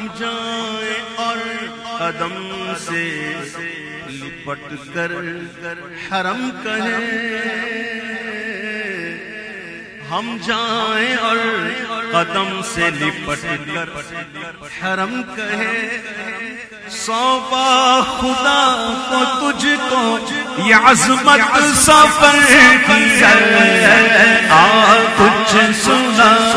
ہم جائیں اور قدم سے لپٹ کر حرم کہیں۔ ہم جائیں اور قدم سے لپٹ کر حرم کہیں۔ سوپا خدا کو تجھ کو یہ عظمت سفر کی آ کچھ سنا۔